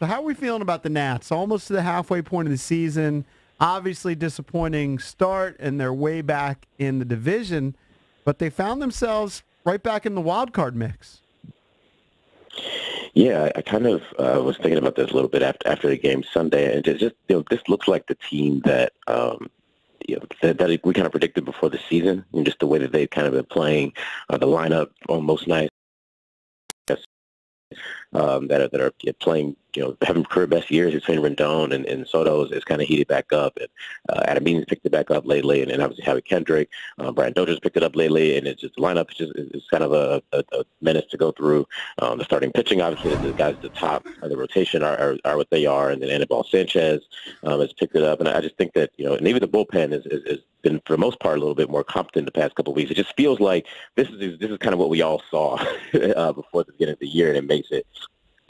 So how are we feeling about the Nats? Almost to the halfway point of the season. Obviously disappointing start, and they're way back in the division, but they found themselves right back in the wild card mix. Yeah, I kind of uh, was thinking about this a little bit after after the game Sunday, and just you know, this looks like the team that um, you know, that, that we kind of predicted before the season, and just the way that they've kind of been playing uh, the lineup on most nights um, that are that are playing you know, having career best years between Rendon and, and Soto is, is kind of heated back up. And uh, Adam Eaton's picked it back up lately, and, and obviously Howie Kendrick, uh, Brian Dozier's picked it up lately, and it's just the lineup is just is kind of a, a, a menace to go through. Um, the starting pitching, obviously, the guys at the top of the rotation are, are, are what they are, and then Anibal Sanchez um, has picked it up, and I just think that you know, and even the bullpen is, is, is been for the most part a little bit more competent the past couple of weeks. It just feels like this is this is kind of what we all saw uh, before the beginning of the year, and it makes it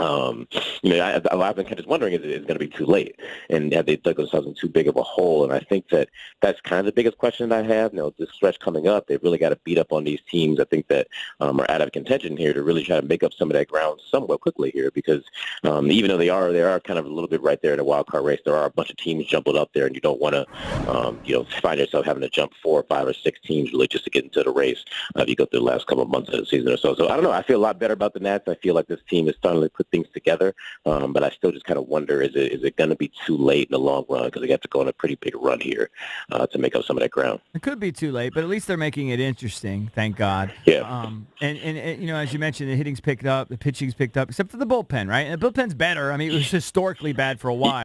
um, you know, I, I've been kind of wondering, is it going to be too late? And have they dug themselves in too big of a hole? And I think that that's kind of the biggest question I have. You know, this stretch coming up, they've really got to beat up on these teams. I think that um, are out of contention here to really try to make up some of that ground somewhat quickly here, because um, even though they are, they are kind of a little bit right there in the wild card race. There are a bunch of teams jumbled up there, and you don't want to, um, you know, find yourself having to jump four or five or six teams really just to get into the race uh, if you go through the last couple of months of the season or so. So I don't know. I feel a lot better about the Nats. I feel like this team is starting to put things together. Um, but I still just kind of wonder, is it is it going to be too late in the long run? Because they have to go on a pretty big run here uh, to make up some of that ground. It could be too late, but at least they're making it interesting. Thank God. Yeah. Um, and, and, and you know, as you mentioned, the hitting's picked up, the pitching's picked up, except for the bullpen, right? And the bullpen's better. I mean, it was historically bad for a while.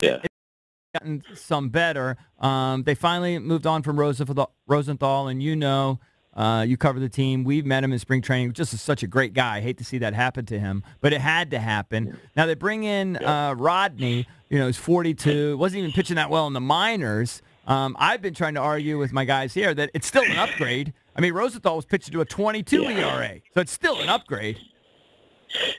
Yeah. It's gotten some better. Um, they finally moved on from Rosenthal, Rosenthal and you know uh, you cover the team. We've met him in spring training. Just a, such a great guy. I hate to see that happen to him, but it had to happen. Now they bring in uh, Rodney. You know, he's 42. Wasn't even pitching that well in the minors. Um, I've been trying to argue with my guys here that it's still an upgrade. I mean, Rosenthal was pitching to a 22 yeah. ERA, so it's still an upgrade.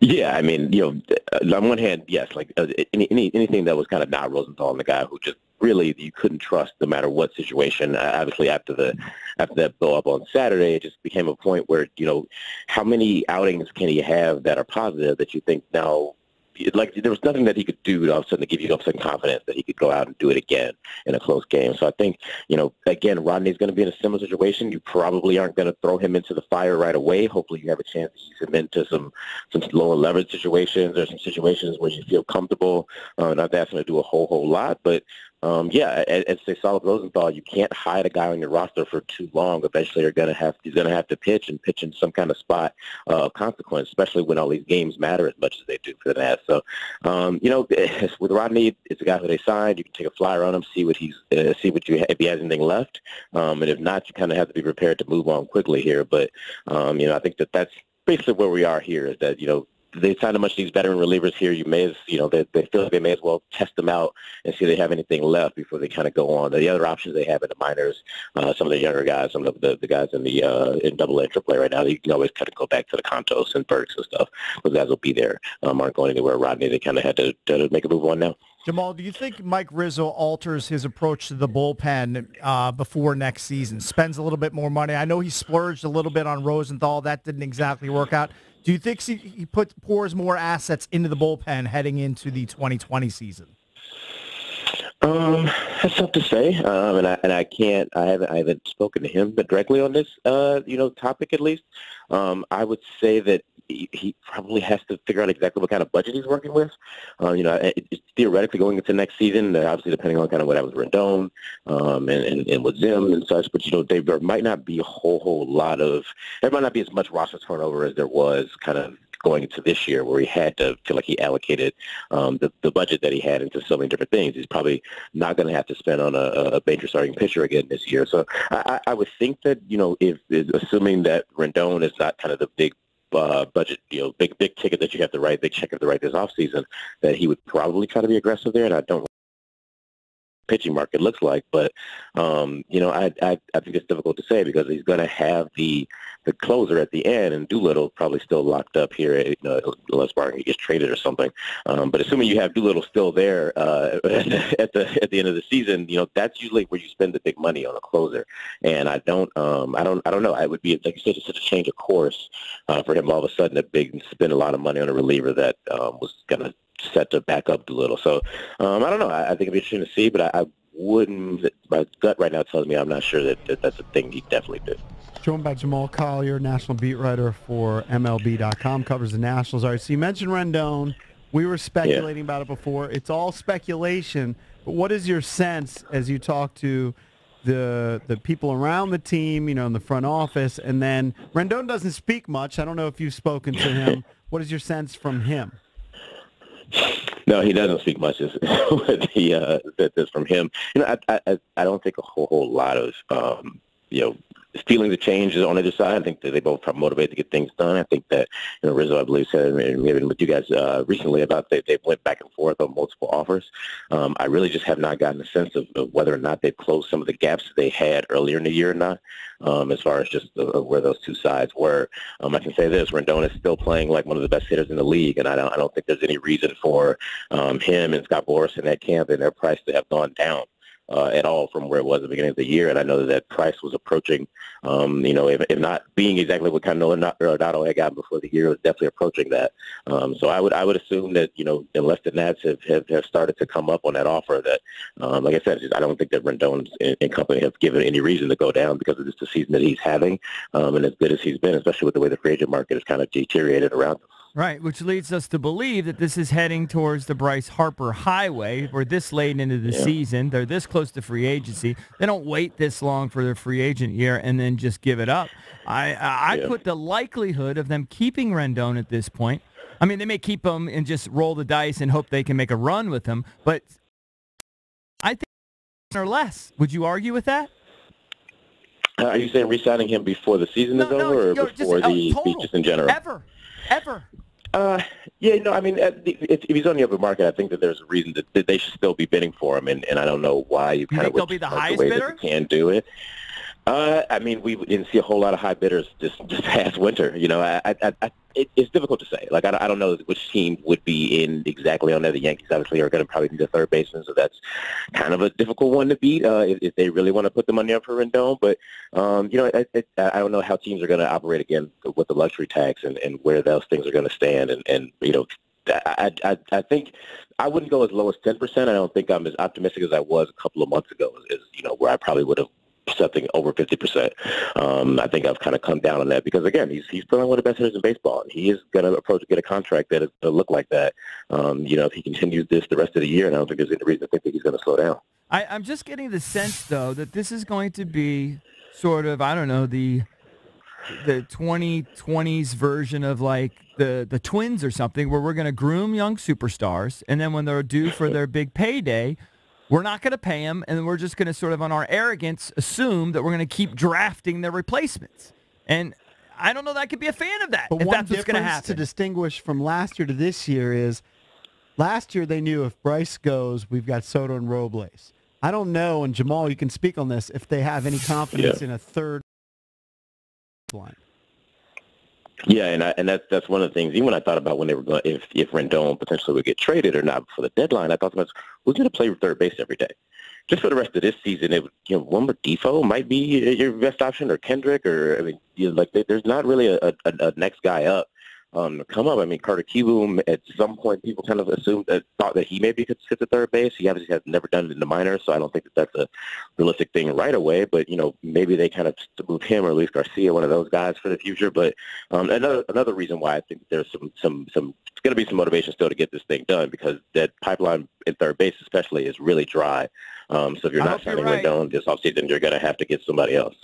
Yeah, I mean, you know, on one hand, yes, like uh, any, any anything that was kind of not Rosenthal and the guy who just really you couldn't trust no matter what situation. Uh, obviously, after the after that blow up on Saturday, it just became a point where you know how many outings can he have that are positive that you think now like there was nothing that he could do all of a sudden to give you all of a sudden confidence that he could go out and do it again in a close game. So I think, you know, again, Rodney's going to be in a similar situation. You probably aren't going to throw him into the fire right away. Hopefully you have a chance to use him into some, some lower leverage situations or some situations where you feel comfortable. Uh, not going to do a whole, whole lot, but um, yeah, as, they saw with Rosenthal, you can't hide a guy on your roster for too long. Eventually, you're gonna have he's gonna have to pitch and pitch in some kind of spot uh, of consequence, especially when all these games matter as much as they do for that. So, um, you know, with Rodney, it's a guy who they signed. You can take a flyer on him, see what he's uh, see what you if he has anything left, um, and if not, you kind of have to be prepared to move on quickly here. But um, you know, I think that that's basically where we are here. Is that you know they signed a bunch of these veteran relievers here. You may, as, you know, they, they feel like they may as well test them out and see if they have anything left before they kind of go on. The other options they have in the minors, uh, some of the younger guys, some of the, the guys in the uh, in Double A, Triple A right now, you can always kind of go back to the Contos and Burks and stuff. Those guys will be there. Um, aren't going anywhere. Rodney, they kind of had to, to make a move on now. Jamal, do you think Mike Rizzo alters his approach to the bullpen uh, before next season? Spends a little bit more money. I know he splurged a little bit on Rosenthal. That didn't exactly work out. Do you think he, puts pours more assets into the bullpen heading into the 2020 season? Um, that's tough to say. Um, and I and I can't. I haven't. I haven't spoken to him, directly on this, uh, you know, topic at least. Um, I would say that he, probably has to figure out exactly what kind of budget he's working with. Uh, you know, it, it, theoretically going into next season, uh, obviously depending on kind of what happens with Rendon um, and, and, and with Zim and such, but, you know, they, there might not be a whole, whole lot of, there might not be as much roster turnover as there was kind of going into this year where he had to feel like he allocated um, the, the budget that he had into so many different things. He's probably not going to have to spend on a, a major starting pitcher again this year. So I, I would think that, you know, if assuming that Rendon is not kind of the big uh, budget, you know, big big ticket that you have to write, big check of the write this off season, that he would probably try to be aggressive there. And I don't pitching market looks like. But um, you know, I, I I think it's difficult to say because he's going to have the the closer at the end, and Doolittle probably still locked up here. You know, unless Barton gets traded or something. Um, but assuming you have Doolittle still there uh, at the at the end of the season, you know, that's usually where you spend the big money on a closer. And I don't um, I don't I don't know. I would be like you said, such a change of course uh, for him all of a sudden to big spend a lot of money on a reliever that um, was going to set to back up a little. So um, I don't know. I, I think it'd be interesting to see, but I, I wouldn't. My gut right now tells me I'm not sure that, that that's a thing he definitely did. Joined by Jamal Collier, national beat writer for MLB.com, covers the Nationals. All right, so you mentioned Rendon. We were speculating yeah. about it before. It's all speculation, but what is your sense as you talk to the the people around the team, you know, in the front office, and then Rendon doesn't speak much. I don't know if you've spoken to him. what is your sense from him? No, he doesn't speak much. Is the uh, that's from him. You know, I I I don't think a whole whole lot of um, you know feeling the changes on either side. I think that they both are motivated to get things done. I think that you know Rizzo, I believe, said and maybe with you guys uh, recently about they they went back and forth on multiple offers. Um, I really just have not gotten a sense of, of whether or not they've closed some of the gaps they had earlier in the year or not. Um, as far as just the, where those two sides were, um, I can say this: Rendon is still playing like one of the best hitters in the league, and I don't I don't think there's any reason for um, him and Scott Boras in that camp and their price to have gone down uh, at all from where it was at the beginning of the year. And I know that price was approaching, um, you know, if, if not being exactly what Nolan Arenado had gotten before the year, it was definitely approaching that. Um, so I would I would assume that, you know, unless the Nats have, have, have started to come up on that offer that, um, like I said, I don't think that Rendon and, and company have given any reason to go down because of just the season that he's having um, and as good as he's been, especially with the way the free agent market has kind of deteriorated around him. Right, which leads us to believe that this is heading towards the Bryce Harper highway. We're this late into the yeah. season. They're this close to free agency. They don't wait this long for their free agent year and then just give it up. I I yeah. put the likelihood of them keeping Rendon at this point. I mean, they may keep him and just roll the dice and hope they can make a run with him, but I think or less. Would you argue with that? Uh, are you saying re-signing him before the season no, is no, over, or before just, the total, just in general? Ever, ever. Uh, yeah, no, I mean, if, if he's on the open market, I think that there's a reason that, they should still be bidding for him, and, and I don't know why you kind you of they'll be the highest the way bidder. That you can do it. Uh, I mean, we didn't see a whole lot of high bidders this this past winter. You know, I, I, I it, it's difficult to say. Like, I, I don't know which team would be in exactly on there. The Yankees obviously are going to probably need a third baseman, so that's kind of a difficult one to beat uh, if, if they really want to put the money up for Rendon. But um, you know, I, I, I don't know how teams are going to operate again with the luxury tax and, and where those things are going to stand. And, and you know, I, I, I think I wouldn't go as low as 10%. I don't think I'm as optimistic as I was a couple of months ago, as, you know, where I probably would have something over 50%. Um, I think I've kind of come down on that because, again, he's he's still one of the best hitters in baseball. He is going to approach get a contract that is going to look like that. Um, you know, if he continues this the rest of the year, and I don't think there's any reason to think that he's going to slow down. I, I'm just getting the sense, though, that this is going to be sort of, I don't know, the the 2020s version of like the the twins or something where we're going to groom young superstars and then when they're due for their big payday we're not going to pay them, and we're just going to sort of, on our arrogance, assume that we're going to keep drafting their replacements. And I don't know that I could be a fan of that. But if one that's what's going to happen. to distinguish from last year to this year is last year they knew if Bryce goes, we've got Soto and Robles. I don't know, and Jamal, you can speak on this, if they have any confidence yeah. in a third line. Yeah, and I, and that's that's one of the things. Even when I thought about when they were going, if if Rendon potentially would get traded or not before the deadline, I thought about who's going to play third base every day. Just for the rest of this season, it you know Wilmer Difo might be your best option, or Kendrick, or I mean, you know, like there's not really a, a, a next guy up um, come up. I mean, Carter Kieboom, at some point, people kind of assumed that, thought that he maybe could sit at third base. He obviously has never done it in the minors, so I don't think that that's a realistic thing right away. But, you know, maybe they kind of move him or Luis Garcia, one of those guys for the future. But um, another another reason why I think there's some, some, some it's going to be some motivation still to get this thing done because that pipeline in third base especially is really dry. Um, so if you're not signing right. Rendon this offseason, you're going to have to get somebody else.